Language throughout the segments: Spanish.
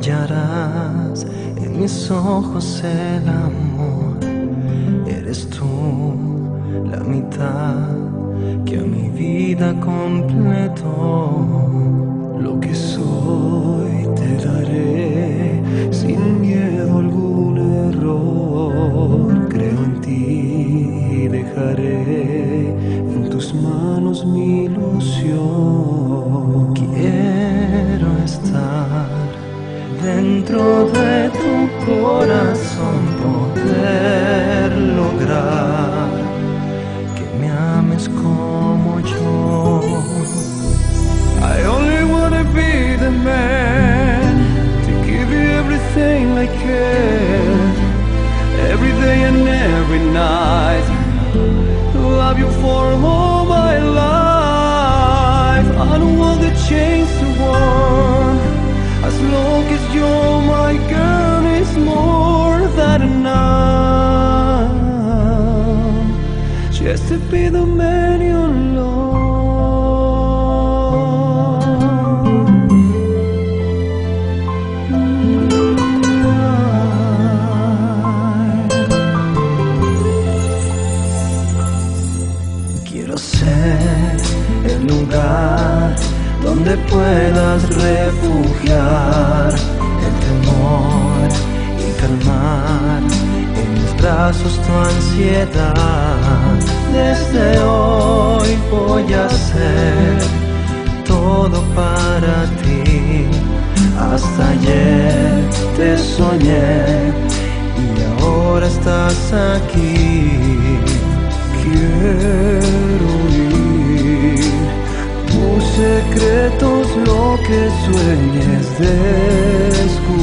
hallarás en mis ojos el amor. Eres tú la mitad que a mi vida completó. Lo que soy te daré sin miedo a algún error. Creo en ti y dejaré en tus manos mi dentro de tu corazón, poder lograr que me ames como yo. I only wanna be the man to give you everything I can, every day and every night. Love you for all Just to be. Quiero ser el lugar donde puedas refugiar el temor y calmar brazos tu ansiedad. Desde hoy voy a hacer todo para ti. Hasta ayer te soñé y ahora estás aquí. Quiero ir tus secretos, lo que sueñes descubrir.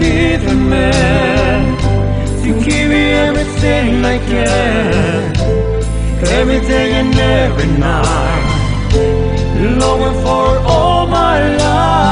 The man to give you everything I can, every day and every night. Longing for all my life.